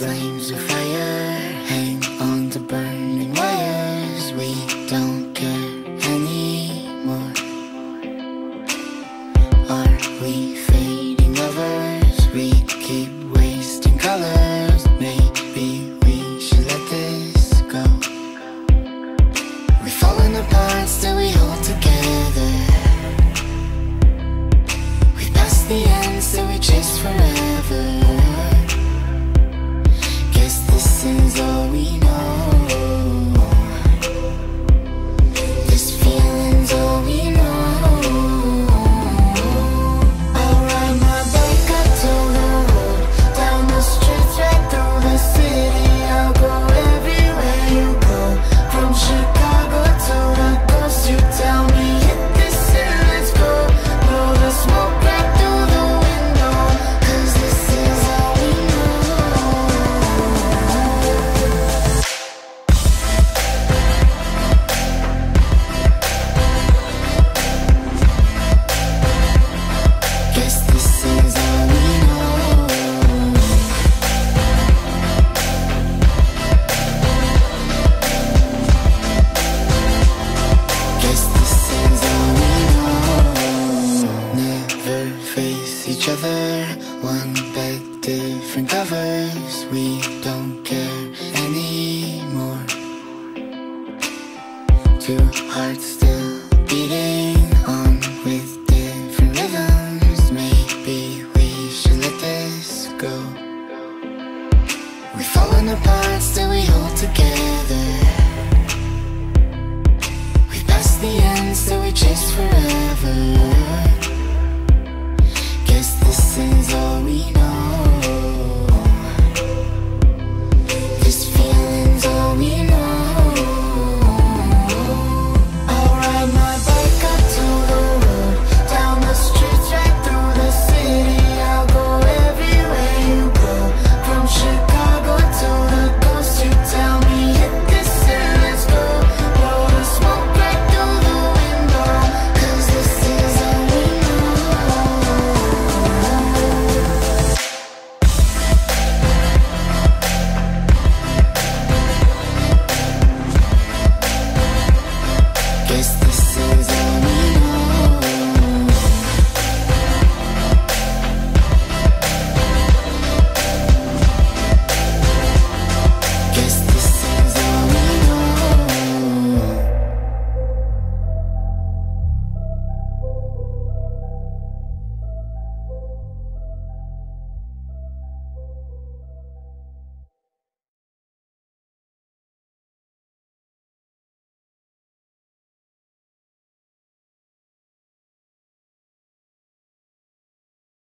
flames of fire hang on to burning wires. We don't care anymore. Are we fading lovers? We keep wasting colors. Maybe we should let this go. We're falling apart, still we hold together. We passed the end, still we chase forever. Is all we other. One bed, different covers. We don't care anymore. Two hearts still beating